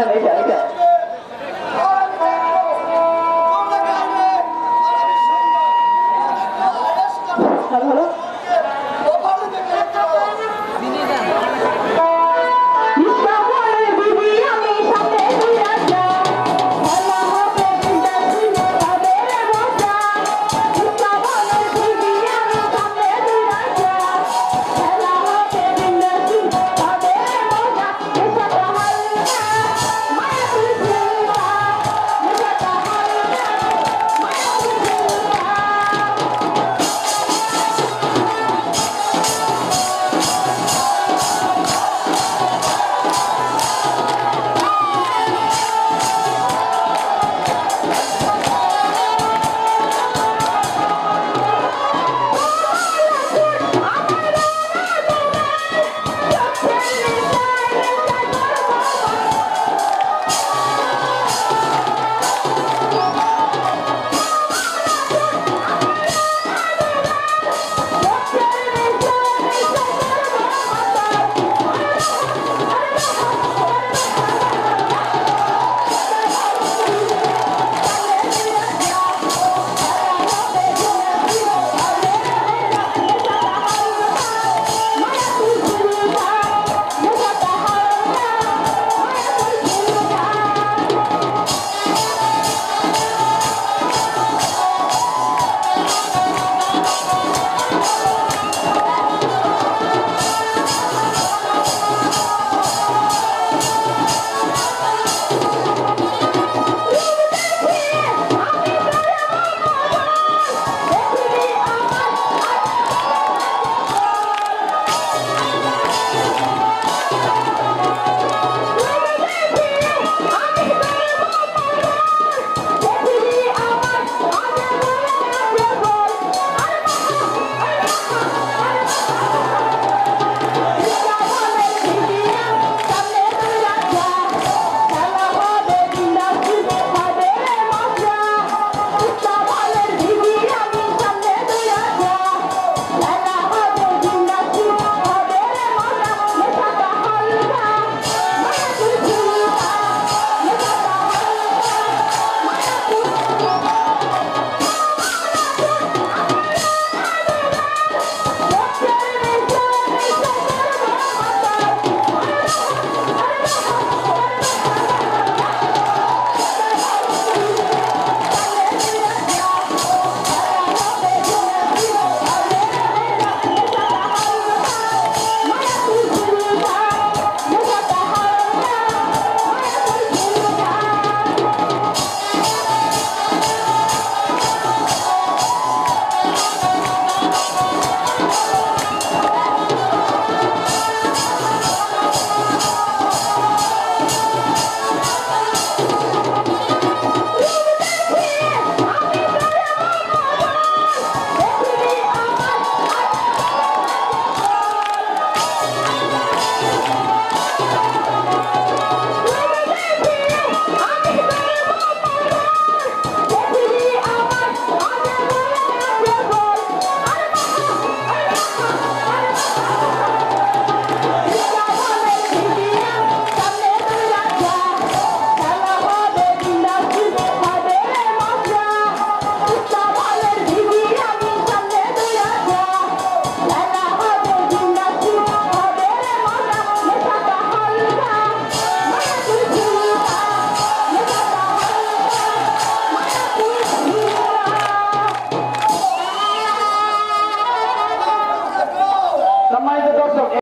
Yeah.